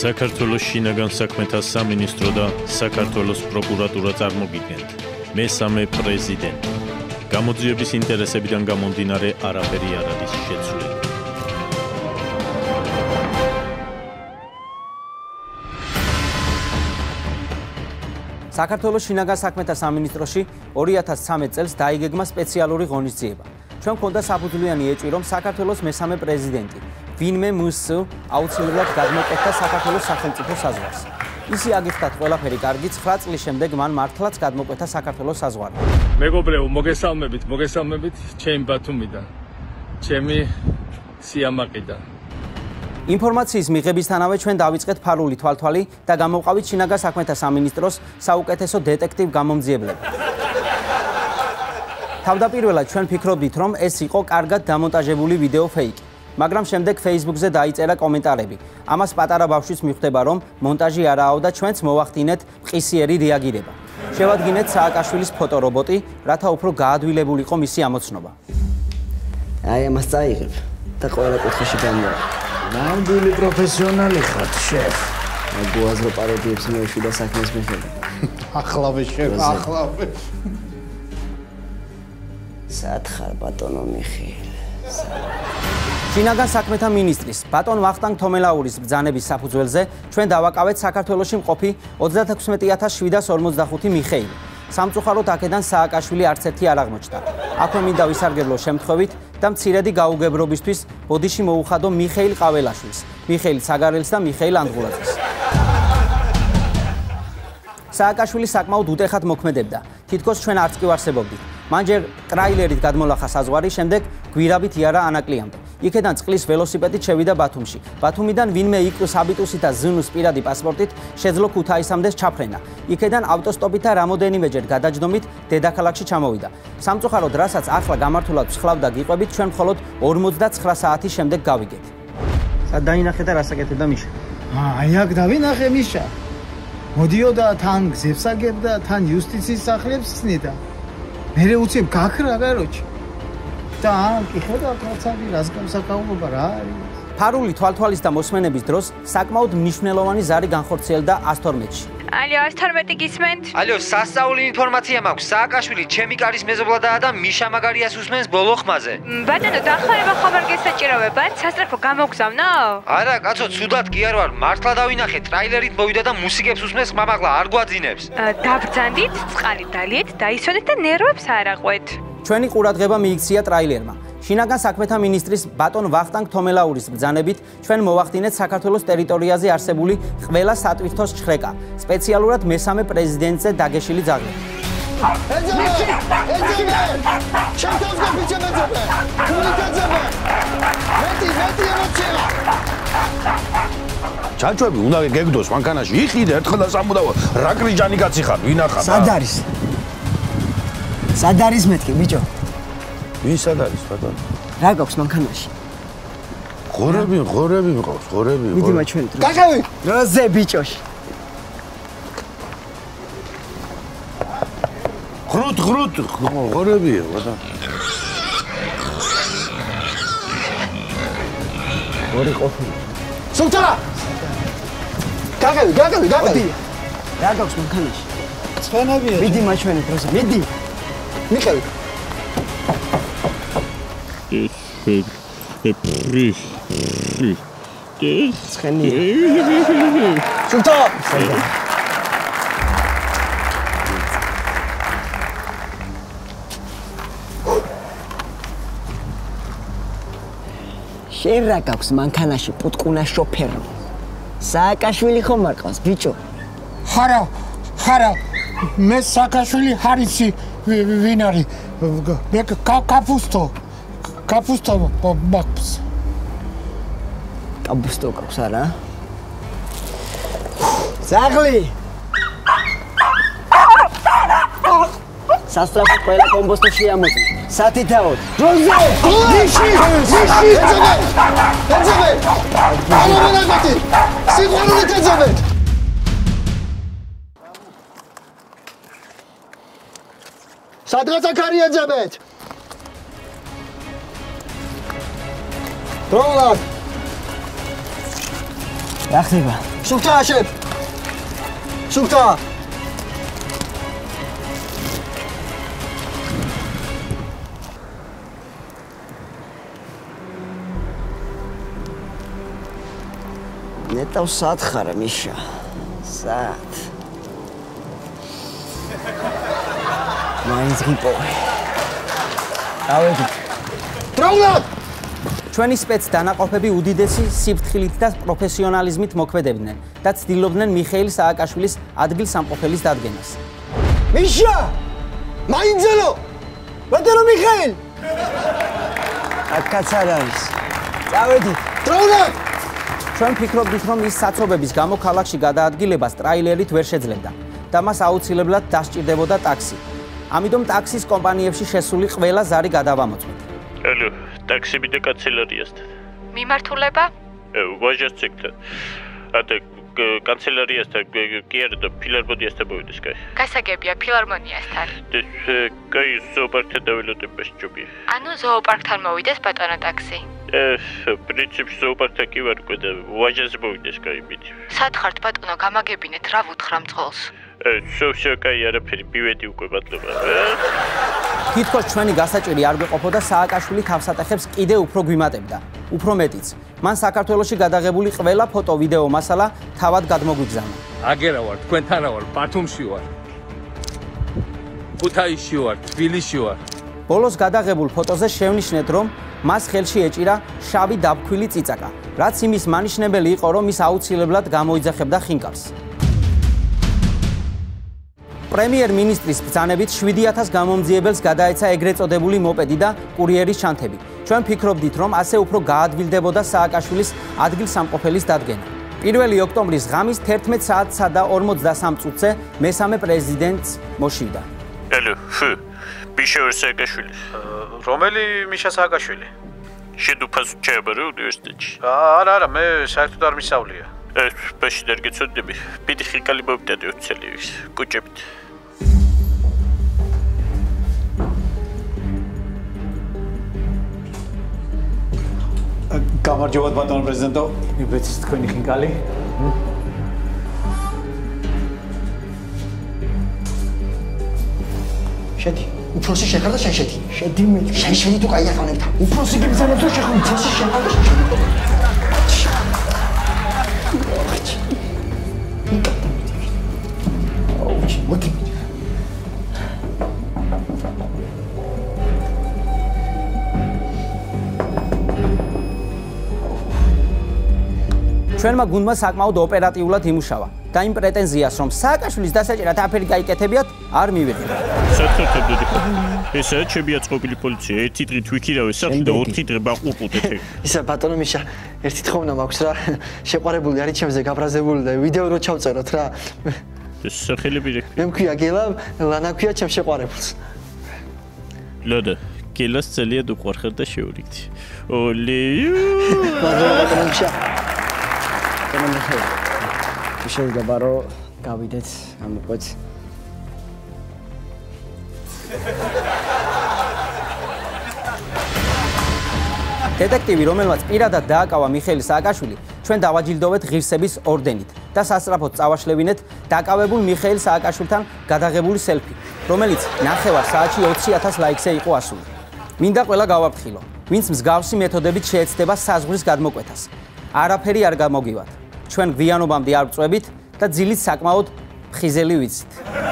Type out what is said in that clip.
საქართველოს შინაგან საქმეთა სამინისტრო და საქართველოს პროკურატურა წარმოგიდგენთ. მესამე პრეზიდენტი. გამოძიების ინტერესებიდან გამომდინარე არაფერი არ არის შეცვლილი. საქართველოს შინაგან საქმეთა სამინისტროში 2013 წელს დაიგეგმა სპეციალური ღონისძიება. ჩვენ გქონდა საფუძვლიანი ეჭვი, რომ საქართველოს მესამე პრეზიდენტი ვინმე მუს აუცილებლად გადმოკეთდა საქართველოს სახელმწიფო საზღვარს. ისი აგიხდათ ყველაფერი კარგი 9 წლის შემდეგ მან მართლაც გადმოკვეთა საქართველოს საზღვარი. მეგობრებო, მოგესალმებით, მოგესალმებით ჩემ ბათუმიდან. ჩემი სიამაყიდან. ინფორმაციის მიღებისთანავე ჩვენ დავიწყეთ ფარული თვალთვალი და გამოვყავით შინაგან საქმეთა სამინისტროს საუკეთესო დეტექტივ გამომძიებლები. თავდაპირველად ჩვენ ფიქრობდით, რომ ეს იყო კარგად დამონტაჟებული ვიდეო ფეიკი. მაგრამ შემდეგ Facebook-ზე დაიწერა კომენტარები. ამას პატარა ბავშვის მიხვდება, რომ მონტაჟი არაო და ჩვენც მოვახდინეთ ყისიერი რეაგირება. შევადგინეთ სააკაშვილის ფოტორობოტი, რათა უფრო გაადვილებულიყო მისი ამოცნობა. აი ამას წაიღებ და ყველა კუთხეში გამო. ნამდვილი პროფესიონალი ხარ, შეფ. აგუაზრო პაროდიებს მეშვი და საქმეს მეხედა. ახლავე შეფ, ახლავე. სათხარ ბატონო მიხეილ. შინაგან საქმეთა მინისტრის ბატონ ვახტანგ თომელაურის ბრძანების საფუძველზე ჩვენ დავაკავეთ საქართველოსში მყოფი 39745 მიხეილი. სამწუხაროდ აქედან სააკაშვილი არც ერთი არ აღმოჩნდა. აქვე მინდა ვისარგებლო შემთხვევით და მცირედი გაუგებრობისთვის ბოდიში მოუხადო მიხეილ ყაველაშვილს, მიხეილ საგარელს და მიხეილ ანდღულაძეს. სააკაშვილი საკმაოდ უტეხად მოქმედებდა. თითქოს ჩვენ არც კი ვარსებობდით. მან ჯერ ტრაილერით გადმოლახა საზღვარი, შემდეგ გვირაბით იარა ანაკლიამდე. იქედან წყლის ველოსიპედით შევიდა ბათუმში. ბათუმიდან ვინმე იკვს აბიტუსით და ზნუს პირადი პასპორტით შეძლო ქუთაისამდე ჩაფრენა. იქედან ავტოსტოპით და რამოდენიმეჯერ გადაჯდომით დედაქალაქში ჩამოვიდა. სამწუხაროდ, რასაც ახლა გამართულად ვსხლავდა გიყვებით, ჩვენ მხოლოდ 49 საათის შემდეგ გავიგეთ. სად დაინახე და რასაკეთებდა მიშა? აი აქ დავინახე მიშა. მოდიოდა თან გზებს აგებდა, თან იუსტიციის სახლებს ცნიდა. მე უცებ გაქრა გაროჩი. და კი ხედავ კაცები რას გამსაკაულობა რა არის ფარული თვალთვალის და მოსმენების დროს საკმაოდ მნიშვნელოვანი ზარი განხორციელდა 112-ში. ალიო 112 გისმენთ? ალიო სასწაული ინფორმაცია მაქვს. სააკაშვილი ჩემი კარის მეზობლადაა და მიშა მაგარიას უსმენს ბოლო ხმაზე. ბატონო, დახმარება ხაბარ გესაჭიროებათ? სასწრაფო გამოგზავნო? არა, კაცო, ცუდად კი არ ვარ. მართლა დავინახე, ტრაილერით მოვიდა და მუსიკებს უსმენს, მამაღლა არ გვაძინებს. დაბრძანდით, წყალი დალიეთ, დაისვენეთ და ნერვებს არ აყვეთ. ჩვენი ყურადღება მიიქცია ტრაილერმა. შინაგან საქმეთა მინისტრის ბატონ ვახტანგ თომელაურის ბრძანებით ჩვენ მოვახდინეთ საქართველოს ტერიტორიაზე არსებული ყველა სატვირთოს ჩხრეკა, სპეციალურად მესამე პრეზიდენტზე დაგეშილი ძაღლი. ჩაჩვები უნდა გეგდოს მანქანაში. იყიდე ერთხელ და სამუდაო რა კრიჯანი კაცი ხარ, ვინ ახლა? სად არის? სად არის მეთქი ბიჭო? ვის სად არის ბატონო? რა გაქვს მანქანაში? ღორები, ღორები მყავს, ღორები. მიდი მაჩვენ დრო. გახევი. როზე ბიჭოш. ღრუტ, ღრუტ, ღორებია ბატონო. ორი ყოფილი. სულთა! გახევი, გახევი, გახევი. რა გაქვს მანქანაში? ცხენებია. მიდი მაჩვენ დროზე. მიდი. მიხელი ეპრის ცხენი სულთა შენ რა გაქვს მანქანაში პუტკუნა შოფერო სააკაშვილი ხომ არ ყავს ბიჭო ხარა ხარა მე სააკაშვილი ჰარიცი ვინ არის? მე კაპუსტო. კაპუსტო მაქვს. კაპუსტო გაქვს არა? ზაღლი. სასწრაფო ყველა კომბოსტო შეამოწმე. სათითაოდ. დროზე! ნიში! ნიში! ეძებე! ეძებე! ალო მონაგოთი! სიყვარულით ეძებეთ! სადღაც აქ არის ეძებეთ. დროულად. რა ხდება? სუფთა შე. სუფთა. ნეტავ სად ხარ მიშა? სად? მაინც გიპო. დავედი. დროულად! ჩვენი სპეც დანაყოფები უდიდესი სიფრთხილით და პროფესიონალიზმით მოქმედებდნენ და ცდილობდნენ მიხეილ სააკაშვილის ადგილსამყოფელის დადგენას. მიშა! მაინძელო! ბატონო მიხეილ! აკაც არ არის. წავედი. დროულად! ჩვენ ფიქრობდით, რომ ის საცობების გამო ქალაქში გადაადგილებას ტრაილერით ვერ შეძლებდა და მას აუცილებლად დასჭირდებოდა ტაქსი. ამიტომ ტაქსის კომპანიებში შესული ყველა ზარი გადავამოწმეთ. ალო, ტაქსი მიდე კანცელარიასთან. მიმართულება? ვაჟას ცეკდა. ატე კანცელარიასთან კი არა და ფილარმონიასთან მოვიდეს, კაი. გასაგებია ფილარმონიასთან. კაი, ზოოპარკთან დავილოდებ ბაშჯობი. ანუ ზოოპარკთან მოვიდეს ბატონო ტაქსი. ე, პრინციპში ზოოპარკთან კი ვარ უკვე და ვაჟას მოვიდეს, კაი, მიდი. სად ხართ ბატონო გამაგებინეთ რა ვუთხრა მწყოლს? შო შო კაი არაფერი მივედი უკვე მადლობა. თითქოს ჩვენი გასაჭირი არ გვეყოფოდა სააკაშვილი თავსატეხებს კიდე უფრო გვიმატებდა. უფრო მეტიც, მან საქართველოსში გადაღებული ყველა ფოტო-ვიდეო მასალა თავად გადმოგვიგზავნა. აგერა ვარ, თქვენთანა ვარ, ბათუმში ვარ. ქუთაისში ვარ, თბილისში ვარ. ბოლოს გადაღებულ ფოტოზე შევნიშნეთ, რომ მას ხელში ეჭირა შავი დაბქვილი წიწაკა, რაც იმის მანიშნებელი იყო, რომ ის აუცილებლად გამოიძახებდა ხინკალს. პრემიერ-მინისტრის ბრძანებით 7000 გამომძიებელს გადაეცა ეგრეთ წოდებული მოპედი და კურიერის ჩანთები. ჩვენ ფიქრობდით, რომ ასე უფრო გაადვილდებოდა სააკაშვილის ადგილსამყოფელის დადგენა. 1 ოქტომბრის ღამის 11 საათსა და 43 წუთზე მესამე პრეზიდენტს მოშივდა. ელო, ფუ. ბიშევ სააკაშვილი. რომელი მიშა სააკაშვილი? შედუფას ჩაებარა უნივერსიტეტში. არა, არა, მე საერთოდ არ მისავლია. ეს ბაში და გეცოდები. პიტი ხიკალი მოვიტადე უცელი კუჭებით. გამარჯობა ბატონო პრეზიდენტო, იბეცის თქვენი ხინკალი. შედი. უფროსი შეხარ და შენ შედი. შედი მე. შენ შედი თუ კაი ახანებთან. უფროსი გიბზანებ თუ შეხარ, უფროსი შეხარ და შენ შედი. მოდი. ჩვენმა გუნდმა საკმაოდ ოპერატიულად იმუშავა და იმ პრეტენზიას, რომ სააკაშვილის დასაჭერად აფერი გაიკეთებიათ, არ მივიღებდა. საერთოდ ესა ჩემია წყობილი პოლიცია, ერთი დღით ვიქირავე სახლი და ოთხი დღე ბაყუყუდეთ. ისა ბატონო მიშა, ერთი თხოვნა მაქვს რა. შეყვარებული არის ჩემზე გაბრაზებული და ვიდეო რო ჩავწეროთ რა. ეს სახელები რე. მე მქვია გელა, ლანა ქვია ჩემ შეყვარებულს. ლოდა, გელას ძალიან უყვარხარ და შეურიგდი. ოლე. ბატონო მიშა. შეიძლება რომ გავიდეთ ამ ყვეთ დეტექტივი, რომელმაც პირადად დააკავა მიხეილ სააკაშვილი, ჩვენ დავაჯილდოვეთ ღირსების ორდენით და სასწრაფოდ წავაშლევინეთ დაკავებულ მიხეილ სააკაშვილთან გადაღებული სელფი, რომელიც ნახევარ საათში 20000 ლაიქზე იყო ასული. მინდა ყველა გავაფრთხილო, ვინც მსგავსი მეთოდებით შეეცდება საზღვრის გადმოკვეთას. არაფერი არ გამოგივათ. ჩვენ გვიანობამდე არ წვებით და ძილით საკმაოდ ხიზელი ვიცით.